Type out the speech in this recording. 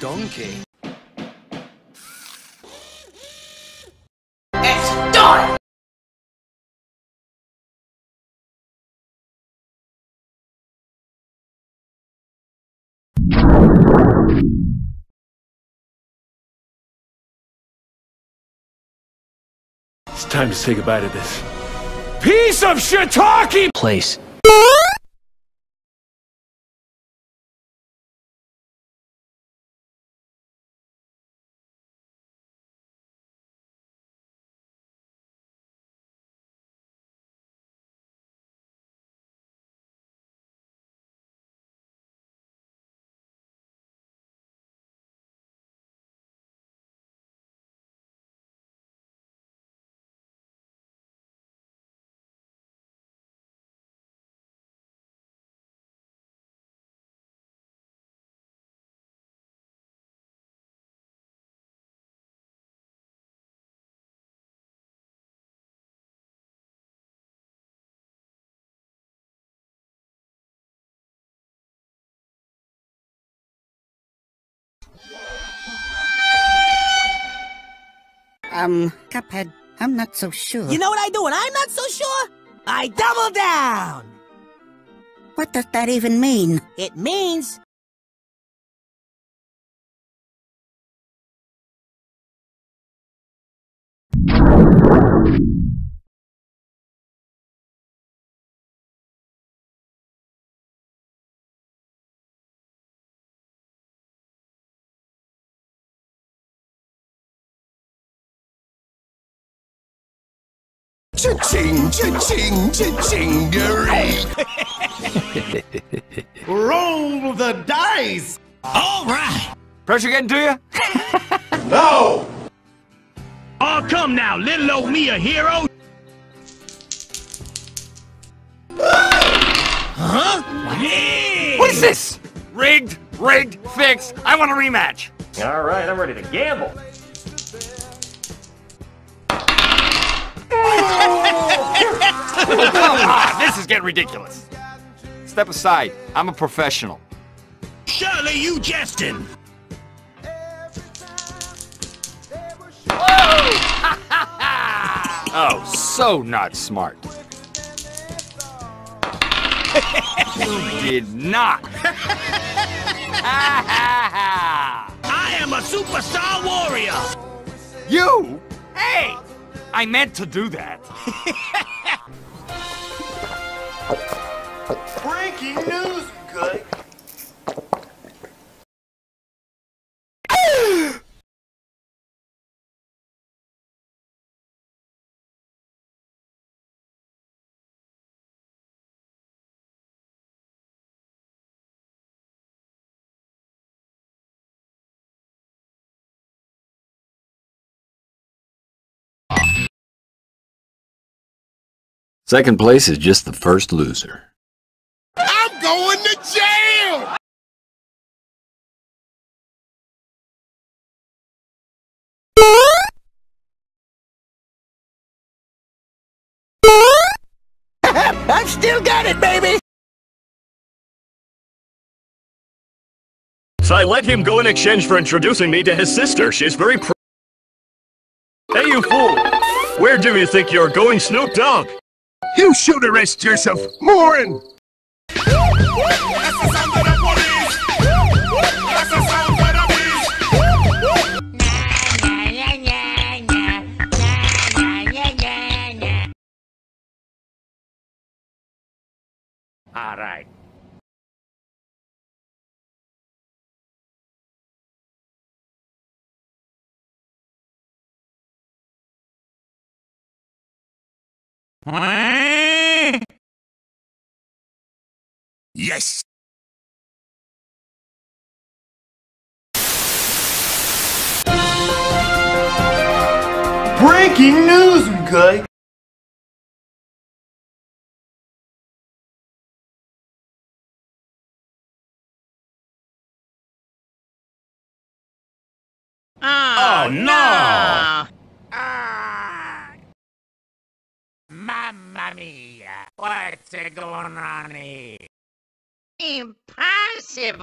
donkey. It's done! It's time to say goodbye to this piece of shiitake Place. Um, Cuphead, I'm not so sure. You know what I do when I'm not so sure? I double down! What does that even mean? It means Cha-ching, cha-ching, cha-chingery. Roll the dice! All right! Pressure getting to you? No! Oh, come now, little old me a hero? huh? Yeah! What is this? Rigged, rigged, fixed. I want a rematch. All right, I'm ready to gamble. On, this is getting ridiculous. Step aside. I'm a professional. Surely you jesting. Oh, so not smart. you did not. I am a superstar warrior. you? Hey! I meant to do that. Breaking news, good. Second place is just the first loser. I'm going to jail! I've still got it, baby! So I let him go in exchange for introducing me to his sister. She's very pr- Hey, you fool! Where do you think you're going, Snoop Dogg? You should arrest yourself, Morin! All right. Yes! Breaking news, good. Oh, oh, no! Mamma mia! What's going on here? Impossible!